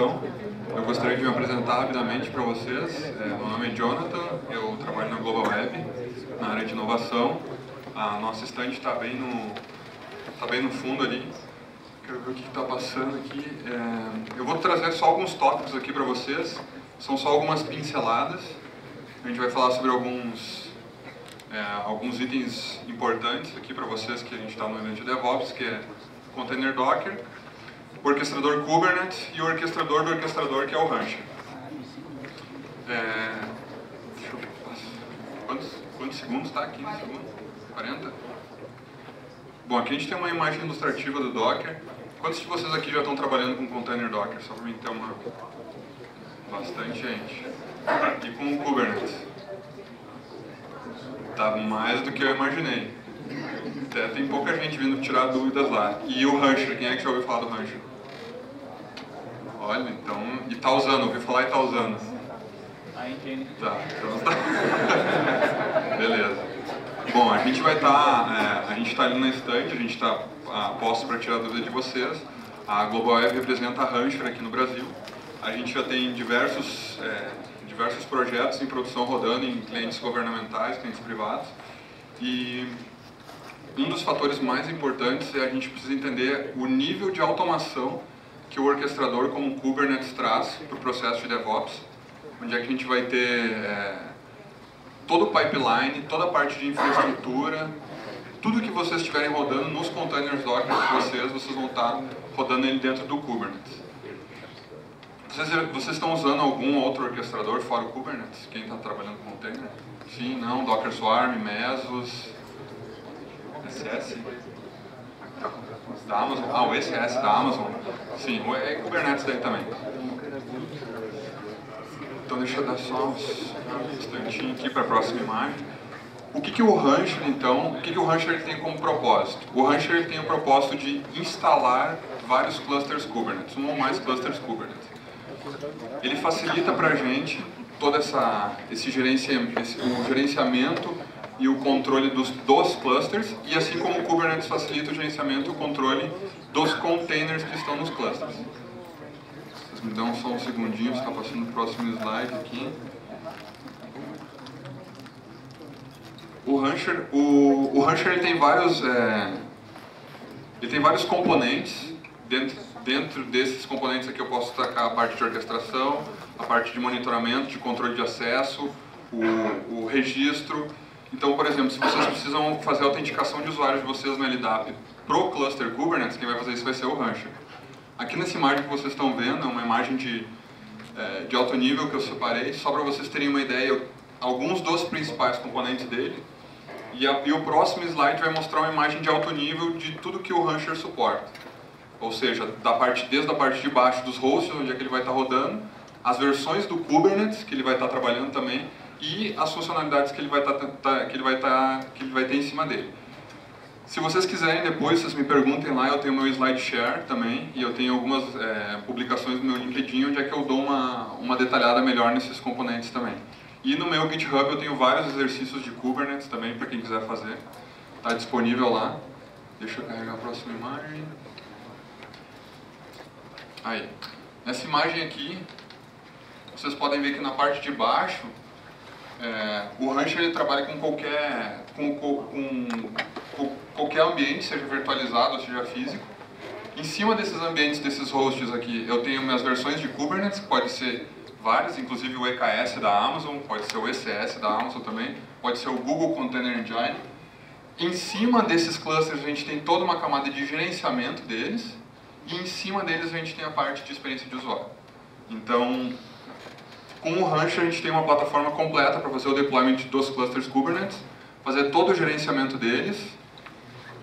então. Eu gostaria de me apresentar rapidamente para vocês. É, meu nome é Jonathan, eu trabalho na Global Web, na área de inovação. A nossa estante está bem, no, tá bem no fundo ali. Quero ver o que está passando aqui. É, eu vou trazer só alguns tópicos aqui para vocês. São só algumas pinceladas. A gente vai falar sobre alguns, é, alguns itens importantes aqui para vocês que a gente está no evento de DevOps, que é Container Docker, o orquestrador Kubernetes e o orquestrador do orquestrador, que é o Rancher. É, quantos, quantos segundos está? 15 segundos? 40? Bom, aqui a gente tem uma imagem ilustrativa do Docker. Quantos de vocês aqui já estão trabalhando com Container Docker? Só para mim ter uma... Bastante gente. E com o Kubernetes? Tá mais do que eu imaginei. Até tem pouca gente vindo tirar dúvidas lá. E o Rancher, quem é que já ouviu falar do Rancher? Olha, então... E tá usando, ouviu falar e tá usando. A engine. Tá, então tá. Beleza. Bom, a gente vai estar, tá, é, a gente está ali na estante, a gente está a posto para tirar dúvida de vocês. A Global Web representa a Rancher aqui no Brasil. A gente já tem diversos, é, diversos projetos em produção rodando em clientes governamentais, clientes privados. E um dos fatores mais importantes é a gente precisa entender o nível de automação que o orquestrador como o Kubernetes traz para o processo de DevOps, onde é que a gente vai ter é, todo o pipeline, toda a parte de infraestrutura, tudo que vocês estiverem rodando nos containers Docker de vocês, vocês vão estar rodando ele dentro do Kubernetes. Vocês, vocês estão usando algum outro orquestrador fora o Kubernetes? Quem está trabalhando com container? Sim, não, Docker Swarm, Mesos, SS? Da Amazon? Ah, o ECS da Amazon? Sim, o é Kubernetes daí também. Então deixa eu dar só um instantinho aqui para a próxima imagem. O que, que o Rancher, então, o que, que o Rancher tem como propósito? O Rancher tem o propósito de instalar vários clusters Kubernetes, um ou mais clusters Kubernetes. Ele facilita para a gente todo essa, esse, gerencia, esse o gerenciamento e o controle dos, dos clusters, e assim como o Kubernetes facilita o gerenciamento e o controle dos containers que estão nos clusters. Vocês me dão só um segundinho, está passando o próximo slide aqui. O Rancher, o, o Rancher ele tem vários, é, ele tem vários componentes dentro dentro desses componentes aqui eu posso destacar a parte de orquestração, a parte de monitoramento, de controle de acesso, o, o registro. Então, por exemplo, se vocês precisam fazer a autenticação de usuários de vocês no LDAP pro cluster Kubernetes, quem vai fazer isso vai ser o Rancher. Aqui nessa imagem que vocês estão vendo, é uma imagem de, é, de alto nível que eu separei, só para vocês terem uma ideia, alguns dos principais componentes dele. E, a, e o próximo slide vai mostrar uma imagem de alto nível de tudo que o Rancher suporta ou seja, da parte, desde a parte de baixo dos hosts, onde é que ele vai estar rodando, as versões do Kubernetes, que ele vai estar trabalhando também, e as funcionalidades que ele vai, estar, tá, que ele vai, estar, que ele vai ter em cima dele. Se vocês quiserem depois, vocês me perguntem lá, eu tenho meu SlideShare também, e eu tenho algumas é, publicações no meu LinkedIn, onde é que eu dou uma, uma detalhada melhor nesses componentes também. E no meu GitHub eu tenho vários exercícios de Kubernetes também, para quem quiser fazer. Está disponível lá. Deixa eu carregar a próxima imagem. Aí, nessa imagem aqui, vocês podem ver que na parte de baixo, é, o Rancher ele trabalha com qualquer, com, com, com, qualquer ambiente, seja virtualizado ou seja físico. Em cima desses ambientes, desses hosts aqui, eu tenho minhas versões de Kubernetes, que pode ser várias, inclusive o EKS da Amazon, pode ser o ECS da Amazon também, pode ser o Google Container Engine. Em cima desses clusters a gente tem toda uma camada de gerenciamento deles, e em cima deles a gente tem a parte de experiência de usuário. Então, com o Rancher a gente tem uma plataforma completa para fazer o deployment dos clusters Kubernetes, fazer todo o gerenciamento deles,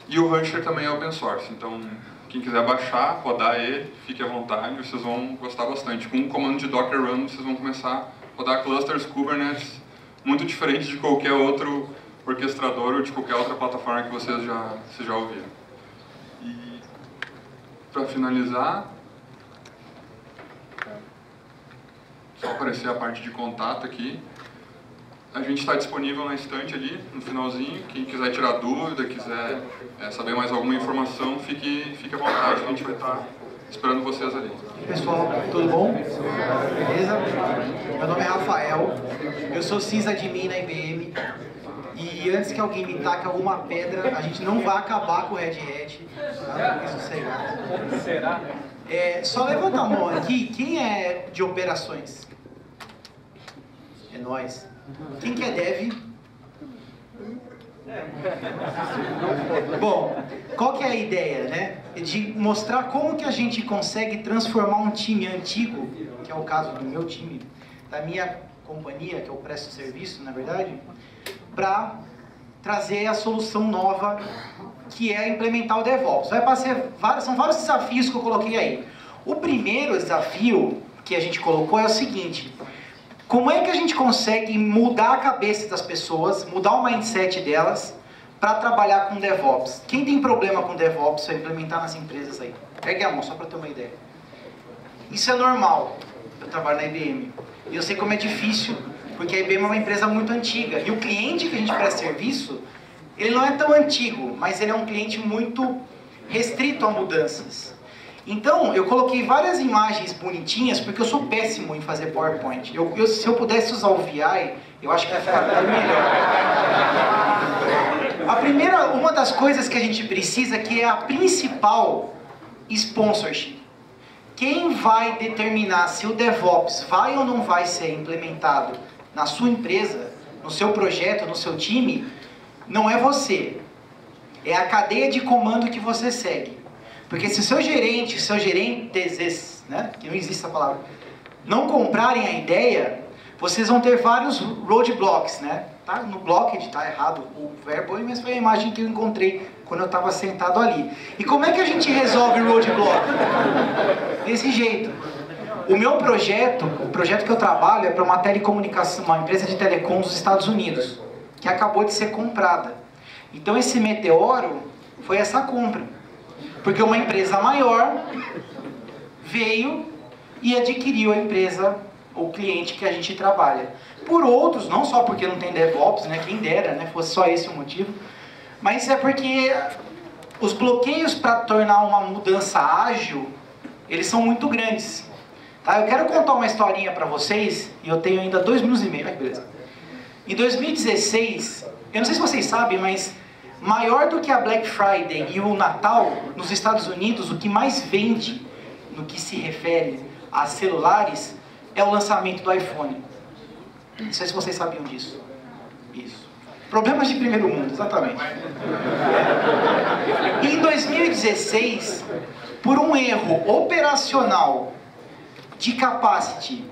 e o Rancher também é open source, então quem quiser baixar, rodar ele, fique à vontade, vocês vão gostar bastante. Com o comando de Docker Run, vocês vão começar a rodar clusters Kubernetes muito diferente de qualquer outro orquestrador ou de qualquer outra plataforma que vocês já, vocês já ouviram para finalizar, só aparecer a parte de contato aqui. A gente está disponível na estante ali, no finalzinho. Quem quiser tirar dúvida, quiser é, saber mais alguma informação, fique, fique à vontade, a gente vai estar tá esperando vocês ali. Pessoal, tudo bom? Beleza? Meu nome é Rafael, eu sou sysadmin na IBM e antes que alguém me taque alguma pedra, a gente não vai acabar com o Red Hat, tá? Fique sossegado. Será? É, só levanta a mão aqui, quem é de operações? É nós. Quem que é dev? Bom, qual que é a ideia, né? De mostrar como que a gente consegue transformar um time antigo, que é o caso do meu time, da minha companhia, que eu presto serviço, na verdade, para trazer a solução nova, que é implementar o DevOps. Vai passar vários, são vários desafios que eu coloquei aí. O primeiro desafio que a gente colocou é o seguinte: como é que a gente consegue mudar a cabeça das pessoas, mudar o mindset delas para trabalhar com DevOps? Quem tem problema com DevOps para implementar nas empresas aí? Pegue a mão só para ter uma ideia. Isso é normal. Eu trabalho na IBM. E eu sei como é difícil, porque a IBM é uma empresa muito antiga. E o cliente que a gente presta serviço, ele não é tão antigo, mas ele é um cliente muito restrito a mudanças. Então, eu coloquei várias imagens bonitinhas, porque eu sou péssimo em fazer PowerPoint. Eu, eu, se eu pudesse usar o VI, eu acho que ia ficar bem melhor. A primeira, uma das coisas que a gente precisa, que é a principal, sponsorship. Quem vai determinar se o DevOps vai ou não vai ser implementado na sua empresa, no seu projeto, no seu time, não é você. É a cadeia de comando que você segue. Porque se seu gerente, seus gerentes, né, que não existe essa palavra, não comprarem a ideia, vocês vão ter vários roadblocks, né? Tá no blocked, tá errado o verbo, mas foi a imagem que eu encontrei quando eu estava sentado ali. E como é que a gente resolve o roadblock? Desse jeito. O meu projeto, o projeto que eu trabalho é para uma telecomunicação, uma empresa de telecom dos Estados Unidos, que acabou de ser comprada. Então esse meteoro foi essa compra. Porque uma empresa maior veio e adquiriu a empresa, o cliente que a gente trabalha. Por outros, não só porque não tem DevOps, né, quem dera, né, fosse só esse o motivo, mas é porque os bloqueios para tornar uma mudança ágil, eles são muito grandes. Tá? Eu quero contar uma historinha para vocês, e eu tenho ainda dois minutos e meio. Beleza. Em 2016, eu não sei se vocês sabem, mas maior do que a Black Friday e o Natal, nos Estados Unidos, o que mais vende no que se refere a celulares é o lançamento do iPhone. Não sei se vocês sabiam disso. Isso. Problemas de primeiro mundo, exatamente. E em 2016, por um erro operacional de capacity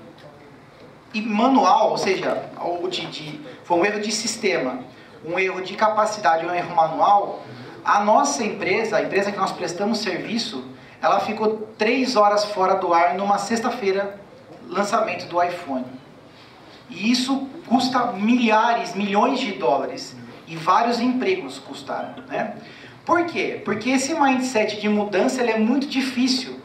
e manual, ou seja, de, de, foi um erro de sistema, um erro de capacidade, um erro manual, a nossa empresa, a empresa que nós prestamos serviço, ela ficou três horas fora do ar numa sexta-feira, lançamento do iPhone. E isso custa milhares, milhões de dólares. E vários empregos custaram, né? Por quê? Porque esse mindset de mudança ele é muito difícil.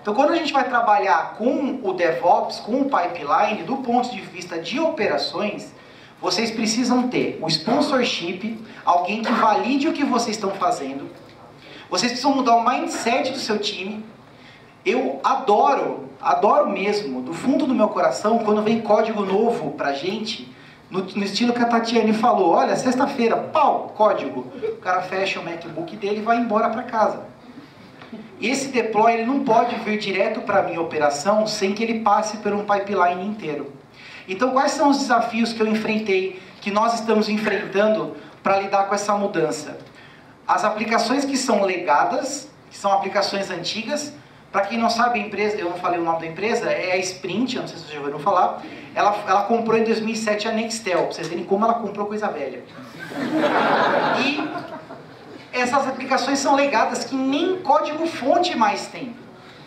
Então, quando a gente vai trabalhar com o DevOps, com o pipeline, do ponto de vista de operações, vocês precisam ter o sponsorship, alguém que valide o que vocês estão fazendo. Vocês precisam mudar o mindset do seu time. Eu adoro, adoro mesmo, do fundo do meu coração, quando vem código novo pra gente, no, no estilo que a Tatiane falou. Olha, sexta-feira, pau, código. O cara fecha o MacBook dele e vai embora para casa. Esse deploy ele não pode vir direto para a minha operação sem que ele passe por um pipeline inteiro. Então, quais são os desafios que eu enfrentei, que nós estamos enfrentando para lidar com essa mudança? As aplicações que são legadas, que são aplicações antigas, para quem não sabe, a empresa, eu não falei o nome da empresa, é a Sprint, eu não sei se vocês já ouviram falar. Ela, ela comprou em 2007 a Nextel, para vocês verem como ela comprou coisa velha. E essas aplicações são legadas que nem código fonte mais tem.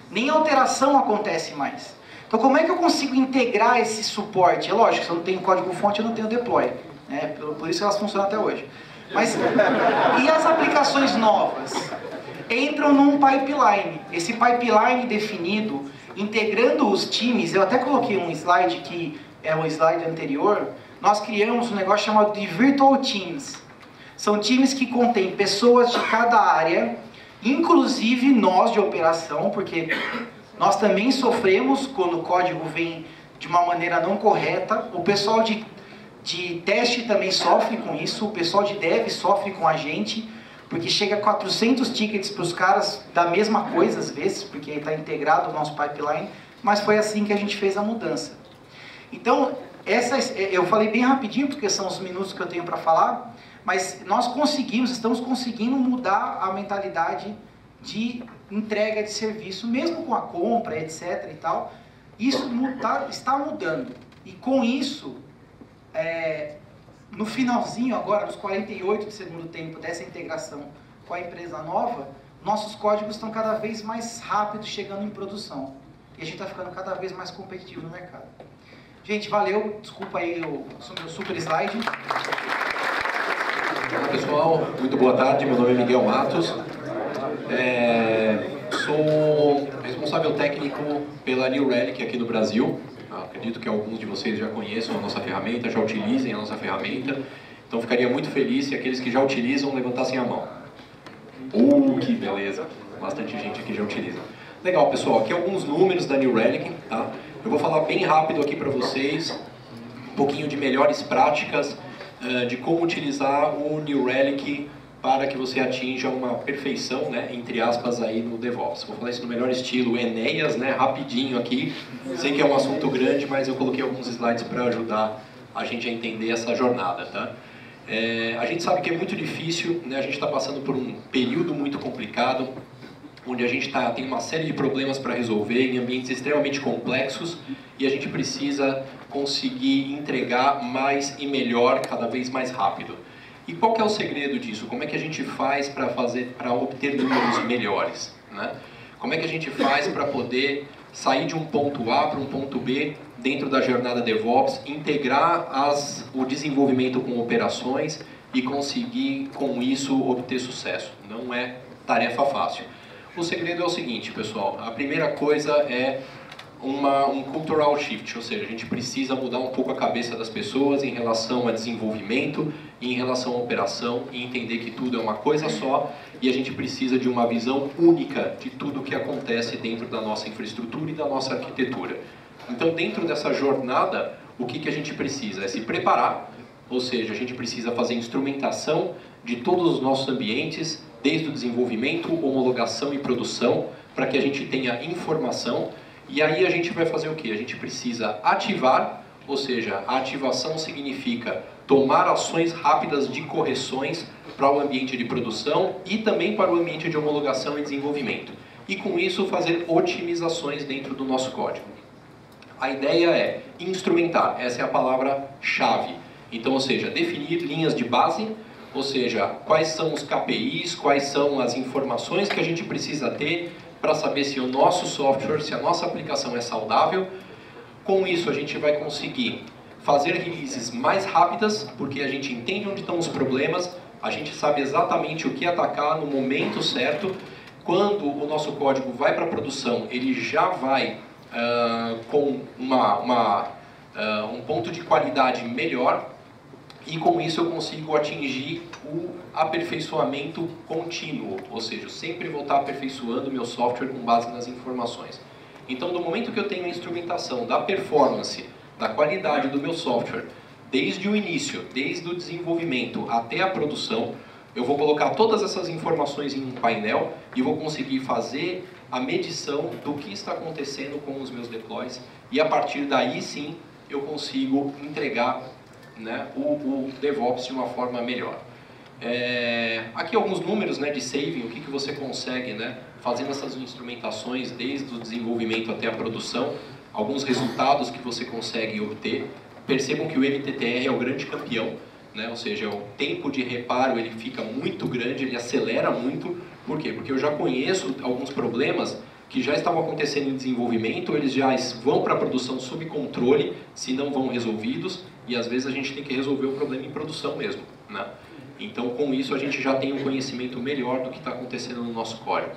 Nem alteração acontece mais. Então, como é que eu consigo integrar esse suporte? É lógico, se eu não tenho código-fonte, eu não tenho deploy. Né? Por isso elas funcionam até hoje. Mas, e as aplicações novas? Entram num pipeline. Esse pipeline definido, integrando os times, eu até coloquei um slide que é o slide anterior, nós criamos um negócio chamado de Virtual Teams. São times que contêm pessoas de cada área inclusive nós de operação, porque nós também sofremos quando o código vem de uma maneira não correta. O pessoal de, de teste também sofre com isso, o pessoal de dev sofre com a gente, porque chega 400 tickets para os caras da mesma coisa às vezes, porque está integrado o nosso pipeline, mas foi assim que a gente fez a mudança. Então, essas, eu falei bem rapidinho, porque são os minutos que eu tenho para falar, mas nós conseguimos, estamos conseguindo mudar a mentalidade de entrega de serviço, mesmo com a compra, etc. e tal. Isso muda, está mudando. E com isso, é, no finalzinho agora, nos 48 do segundo tempo dessa integração com a empresa nova, nossos códigos estão cada vez mais rápidos chegando em produção. E a gente está ficando cada vez mais competitivo no mercado. Gente, valeu. Desculpa aí o meu super slide. Olá pessoal, muito boa tarde. Meu nome é Miguel Matos. É, sou responsável técnico pela New Relic aqui no Brasil. Acredito que alguns de vocês já conheçam a nossa ferramenta, já utilizem a nossa ferramenta. Então ficaria muito feliz se aqueles que já utilizam levantassem a mão. Uh, que beleza! Bastante gente aqui já utiliza. Legal, pessoal. Aqui alguns números da New Relic, tá? Eu vou falar bem rápido aqui para vocês um pouquinho de melhores práticas uh, de como utilizar o New Relic para que você atinja uma perfeição, né, entre aspas, aí no DevOps. Vou falar isso no melhor estilo Enéas, né, rapidinho aqui. Sei que é um assunto grande, mas eu coloquei alguns slides para ajudar a gente a entender essa jornada, tá? É, a gente sabe que é muito difícil, né, a gente está passando por um período muito complicado, onde a gente tá, tem uma série de problemas para resolver em ambientes extremamente complexos e a gente precisa conseguir entregar mais e melhor cada vez mais rápido. E qual que é o segredo disso? Como é que a gente faz para fazer para obter números melhores, né? Como é que a gente faz para poder sair de um ponto A para um ponto B dentro da jornada DevOps, integrar as, o desenvolvimento com operações e conseguir com isso obter sucesso? Não é tarefa fácil. O segredo é o seguinte, pessoal. A primeira coisa é uma, um cultural shift, ou seja, a gente precisa mudar um pouco a cabeça das pessoas em relação a desenvolvimento, em relação à operação e entender que tudo é uma coisa só e a gente precisa de uma visão única de tudo o que acontece dentro da nossa infraestrutura e da nossa arquitetura. Então, dentro dessa jornada, o que, que a gente precisa? É se preparar, ou seja, a gente precisa fazer instrumentação de todos os nossos ambientes, desde o desenvolvimento, homologação e produção, para que a gente tenha informação. E aí a gente vai fazer o que? A gente precisa ativar, ou seja, a ativação significa tomar ações rápidas de correções para o ambiente de produção e também para o ambiente de homologação e desenvolvimento. E com isso fazer otimizações dentro do nosso código. A ideia é instrumentar, essa é a palavra-chave. Então, ou seja, definir linhas de base ou seja, quais são os KPIs, quais são as informações que a gente precisa ter para saber se o nosso software, se a nossa aplicação é saudável. Com isso, a gente vai conseguir fazer releases mais rápidas, porque a gente entende onde estão os problemas, a gente sabe exatamente o que atacar no momento certo. Quando o nosso código vai para a produção, ele já vai uh, com uma, uma uh, um ponto de qualidade melhor, e com isso eu consigo atingir o aperfeiçoamento contínuo, ou seja, sempre vou estar aperfeiçoando meu software com base nas informações. Então, do momento que eu tenho a instrumentação da performance, da qualidade do meu software, desde o início, desde o desenvolvimento até a produção, eu vou colocar todas essas informações em um painel e vou conseguir fazer a medição do que está acontecendo com os meus deploys e a partir daí sim eu consigo entregar né, o, o DevOps de uma forma melhor. É, aqui alguns números né, de saving, o que, que você consegue né, fazendo essas instrumentações desde o desenvolvimento até a produção, alguns resultados que você consegue obter. Percebam que o MTTR é o grande campeão, né, ou seja, o tempo de reparo ele fica muito grande, ele acelera muito. Por quê? Porque eu já conheço alguns problemas que já estavam acontecendo em desenvolvimento, eles já vão para a produção sob controle, se não vão resolvidos, e às vezes a gente tem que resolver o problema em produção mesmo. Né? Então, com isso, a gente já tem um conhecimento melhor do que está acontecendo no nosso código.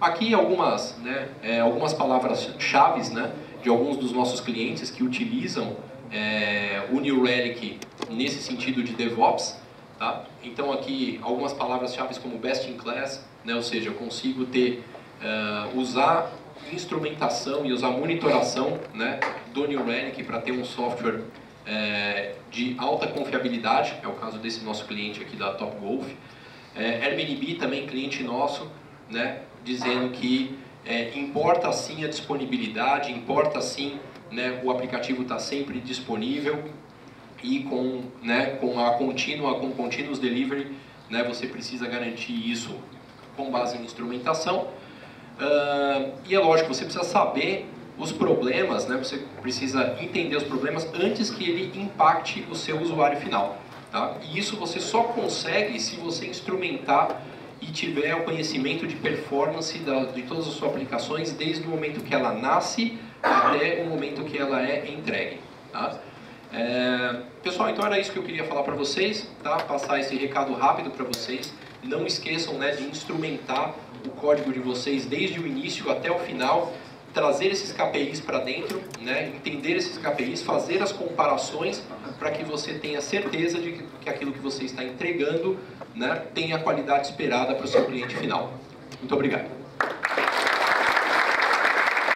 Aqui algumas, né, é, algumas palavras-chave né, de alguns dos nossos clientes que utilizam é, o New Relic nesse sentido de DevOps. Tá? Então aqui algumas palavras-chave como best in class, né? ou seja, eu consigo ter, uh, usar instrumentação e usar monitoração né, do New Relic para ter um software é, de alta confiabilidade, é o caso desse nosso cliente aqui da Top Golf. É, Airbnb também cliente nosso, né, dizendo que é, importa sim a disponibilidade, importa sim né, o aplicativo está sempre disponível e com, né, com a contínua, com continuous delivery, né, você precisa garantir isso com base em instrumentação. Uh, e é lógico, você precisa saber os problemas, né? você precisa entender os problemas antes que ele impacte o seu usuário final. Tá? E isso você só consegue se você instrumentar e tiver o conhecimento de performance da, de todas as suas aplicações desde o momento que ela nasce até o momento que ela é entregue. Tá? É, pessoal, então era isso que eu queria falar para vocês, tá? passar esse recado rápido para vocês. Não esqueçam né, de instrumentar o código de vocês desde o início até o final, trazer esses KPIs para dentro, né, entender esses KPIs, fazer as comparações para que você tenha certeza de que aquilo que você está entregando né, tem a qualidade esperada para o seu cliente final. Muito obrigado.